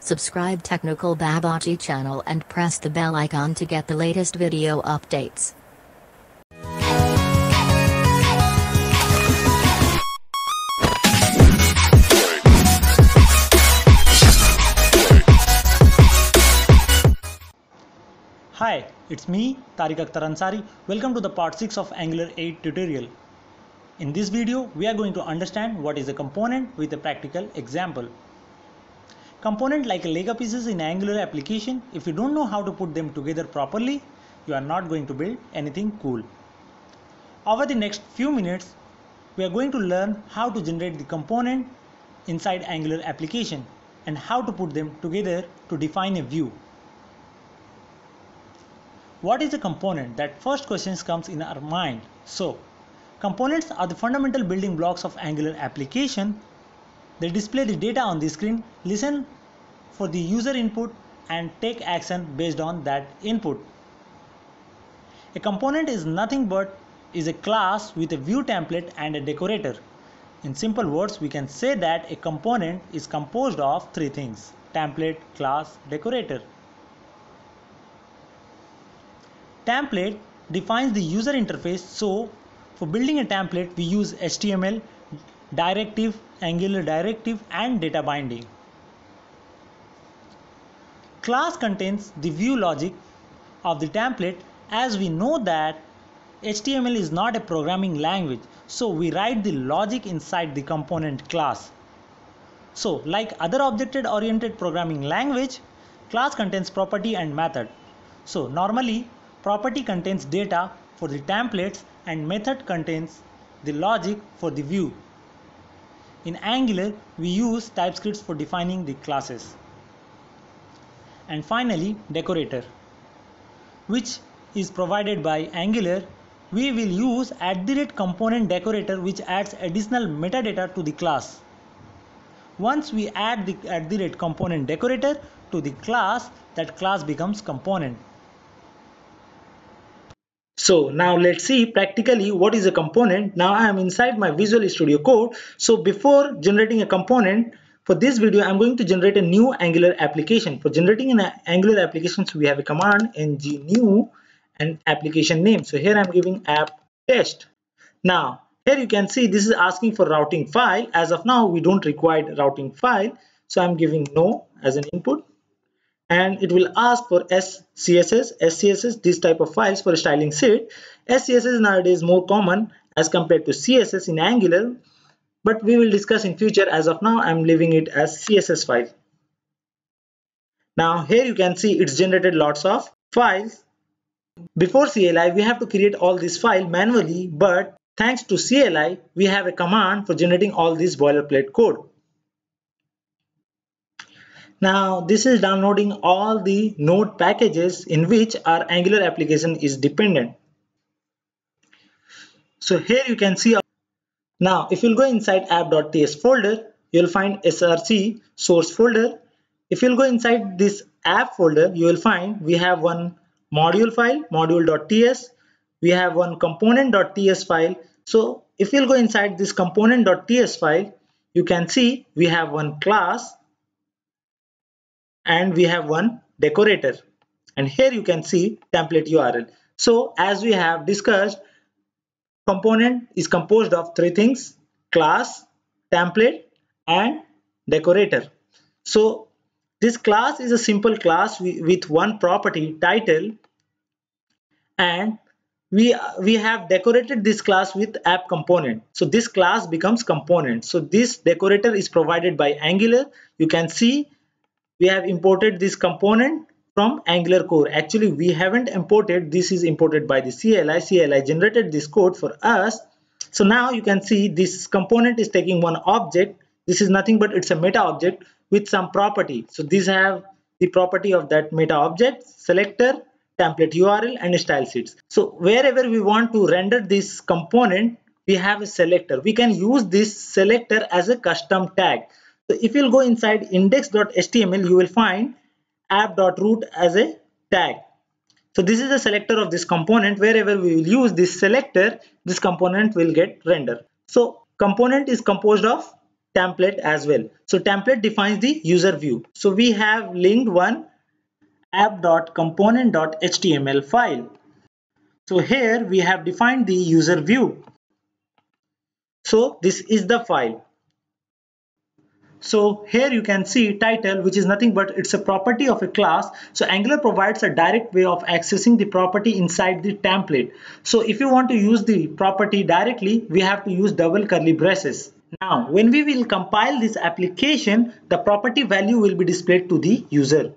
Subscribe Technical Babaji channel and press the bell icon to get the latest video updates. Hi, it's me Tarique Akhtar Ansari. Welcome to the part 6 of Angular 8 tutorial. In this video, we are going to understand what is a component with a practical example. Component like Lego pieces in Angular application, if you don't know how to put them together properly, you are not going to build anything cool. Over the next few minutes, we are going to learn how to generate the component inside Angular application and how to put them together to define a view. What is a component? That first question comes in our mind. So, components are the fundamental building blocks of Angular application. They display the data on the screen, listen for the user input and take action based on that input. A component is nothing but is a class with a view template and a decorator. In simple words, we can say that a component is composed of three things template, class, decorator. Template defines the user interface. So for building a template, we use HTML, directive, Angular directive and data binding. Class contains the view logic of the template as we know that HTML is not a programming language. So we write the logic inside the component class. So like other object oriented programming language, class contains property and method. So normally Property contains data for the templates and method contains the logic for the view. In Angular, we use TypeScript for defining the classes. And finally, decorator, which is provided by Angular. We will use at the rate component decorator which adds additional metadata to the class. Once we add the at the rate component decorator to the class, that class becomes component. So now let's see practically what is a component. Now I am inside my Visual Studio Code. So before generating a component, for this video I'm going to generate a new Angular application. For generating an Angular application, so we have a command ng new and application name. So here I'm giving app test. Now here you can see this is asking for routing file. As of now we don't require routing file. So I'm giving no as an input and it will ask for SCSS, SCSS, this type of files for styling sheet. SCSS is nowadays more common as compared to CSS in Angular, but we will discuss in future. As of now, I'm leaving it as CSS file. Now here you can see it's generated lots of files. Before CLI, we have to create all these files manually, but thanks to CLI, we have a command for generating all this boilerplate code. Now this is downloading all the node packages in which our Angular application is dependent. So here you can see now if you'll go inside app.ts folder you'll find src source folder. If you'll go inside this app folder you will find we have one module file module.ts we have one component.ts file. So if you'll go inside this component.ts file you can see we have one class and we have one decorator and here you can see template URL. So as we have discussed component is composed of three things class, template and decorator. So this class is a simple class with one property title and we we have decorated this class with app component so this class becomes component so this decorator is provided by angular you can see we have imported this component from Angular core. Actually, we haven't imported. This is imported by the CLI. CLI generated this code for us. So now you can see this component is taking one object. This is nothing but it's a meta object with some property. So these have the property of that meta object, selector, template URL and style sheets. So wherever we want to render this component, we have a selector. We can use this selector as a custom tag. So if you'll go inside index.html, you will find app.root as a tag. So this is the selector of this component. Wherever we will use this selector, this component will get rendered. So component is composed of template as well. So template defines the user view. So we have linked one app.component.html file. So here we have defined the user view. So this is the file. So here you can see title which is nothing but it's a property of a class. So Angular provides a direct way of accessing the property inside the template. So if you want to use the property directly, we have to use double curly braces. Now when we will compile this application, the property value will be displayed to the user.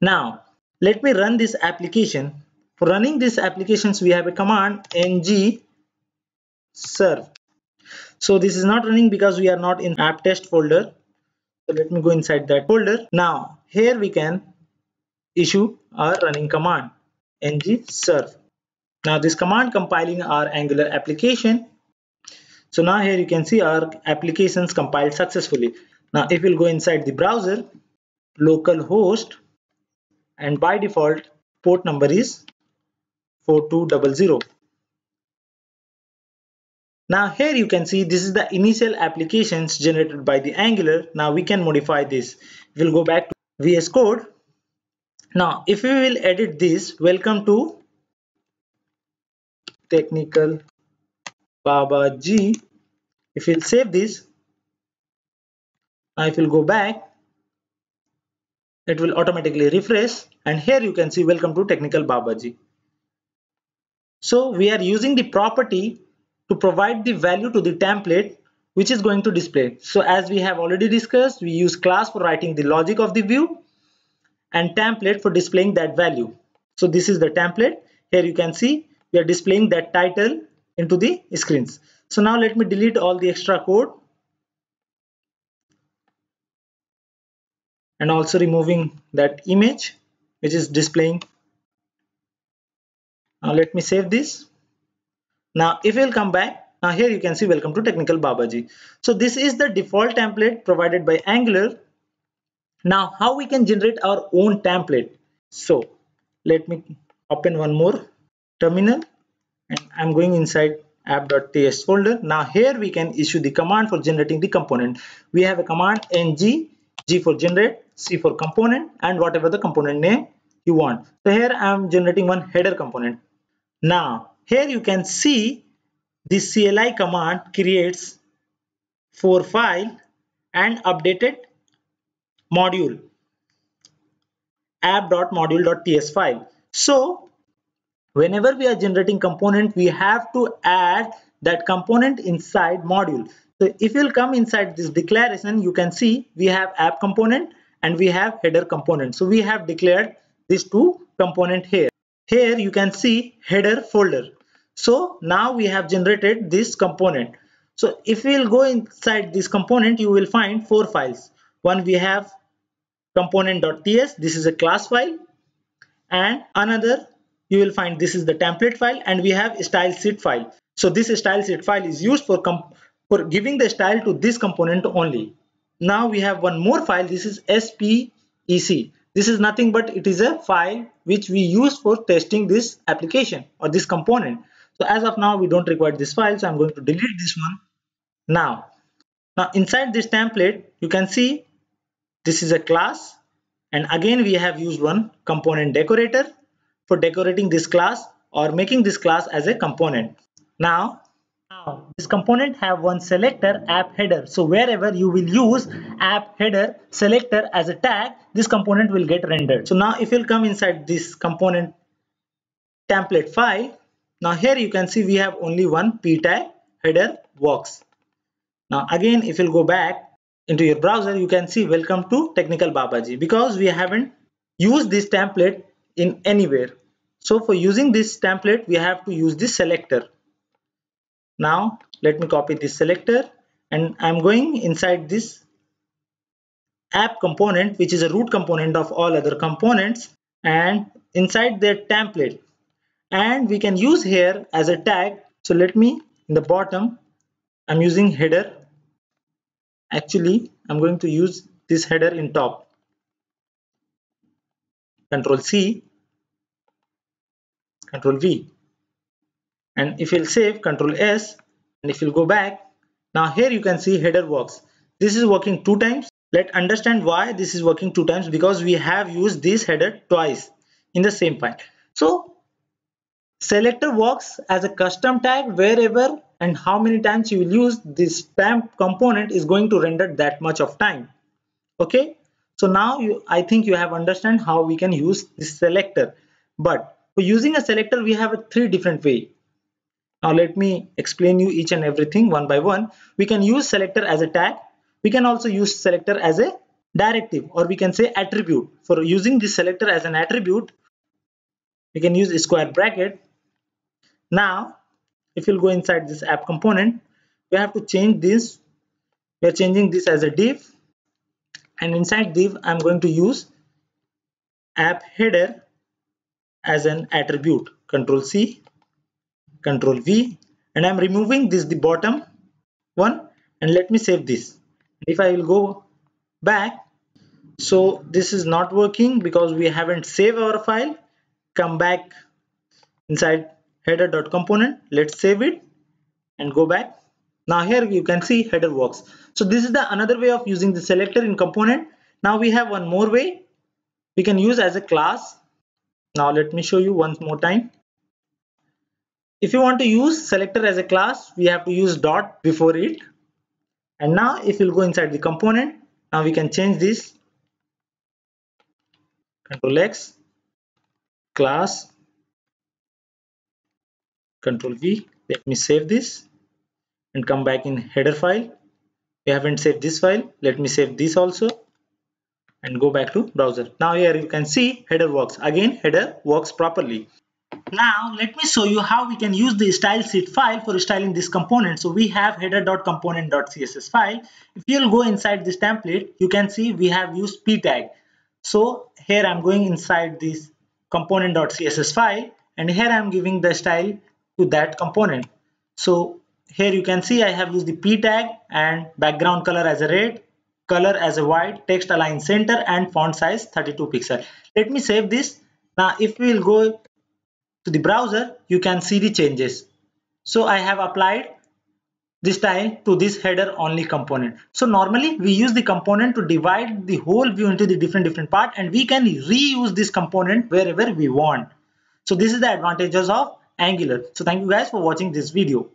Now let me run this application. For running these applications, we have a command ng serve so this is not running because we are not in app test folder. So let me go inside that folder. Now here we can issue our running command ng serve. Now this command compiling our angular application. So now here you can see our applications compiled successfully. Now if we'll go inside the browser localhost and by default port number is 4200 now here you can see this is the initial applications generated by the Angular. Now we can modify this. We'll go back to VS Code. Now if we will edit this, welcome to technical Babaji. If we'll save this, now if we'll go back, it will automatically refresh and here you can see welcome to technical Babaji. So we are using the property to provide the value to the template which is going to display. So as we have already discussed, we use class for writing the logic of the view and template for displaying that value. So this is the template. Here you can see we are displaying that title into the screens. So now let me delete all the extra code and also removing that image which is displaying. Now let me save this now if we'll come back, now here you can see welcome to technical Babaji. So this is the default template provided by Angular. Now how we can generate our own template. So let me open one more terminal and I'm going inside app.ts folder. Now here we can issue the command for generating the component. We have a command ng, g for generate, c for component and whatever the component name you want. So here I'm generating one header component. Now here you can see this CLI command creates for file and updated module app.module.ts file. So whenever we are generating component, we have to add that component inside module. So if you'll come inside this declaration, you can see we have app component and we have header component. So we have declared these two component here. Here you can see header folder. So now we have generated this component. So if we will go inside this component, you will find four files. One we have component.ts, this is a class file. And another you will find this is the template file and we have style sheet file. So this style sheet file is used for, for giving the style to this component only. Now we have one more file, this is SPEC. This is nothing but it is a file which we use for testing this application or this component. So as of now, we don't require this file. So I'm going to delete this one. Now, now inside this template, you can see this is a class. And again, we have used one component decorator for decorating this class or making this class as a component. Now, now this component have one selector app header. So wherever you will use app header selector as a tag, this component will get rendered. So now if you'll come inside this component template file, now here you can see we have only one p tag header works. Now again if you'll go back into your browser you can see welcome to technical babaji because we haven't used this template in anywhere. So for using this template we have to use this selector. Now let me copy this selector and I'm going inside this app component which is a root component of all other components and inside their template. And we can use here as a tag. So let me in the bottom I'm using header. Actually I'm going to use this header in top. Control C. Control V and if you'll save control S and if you'll go back now here you can see header works. This is working two times. Let understand why this is working two times because we have used this header twice in the same file. So selector works as a custom tag wherever and how many times you will use this stamp component is going to render that much of time. Okay? So now you, I think you have understand how we can use this selector. But for using a selector we have a three different way now let me explain you each and everything one by one. We can use selector as a tag. We can also use selector as a directive or we can say attribute. For using this selector as an attribute we can use square bracket. Now if you'll go inside this app component we have to change this. We are changing this as a div. And inside div i'm going to use app header as an attribute. Control c control v and i'm removing this the bottom one and let me save this. If i will go back so this is not working because we haven't saved our file. Come back inside header.component let's save it and go back. Now here you can see header works. So this is the another way of using the selector in component. Now we have one more way we can use as a class. Now let me show you once more time if you want to use selector as a class we have to use dot before it. And now if you go inside the component now we can change this. Control x class control V. Let me save this and come back in header file. We haven't saved this file. Let me save this also and go back to browser. Now here you can see header works. Again header works properly now let me show you how we can use the style sheet file for styling this component. So we have header.component.css file. If you'll go inside this template you can see we have used p tag. So here i'm going inside this component.css file and here i'm giving the style to that component. So here you can see I have used the p tag and background color as a red color as a white text align center and font size 32 pixel. Let me save this. Now if we will go to the browser you can see the changes so I have applied this style to this header only component so normally we use the component to divide the whole view into the different different part and we can reuse this component wherever we want so this is the advantages of Angular. So thank you guys for watching this video.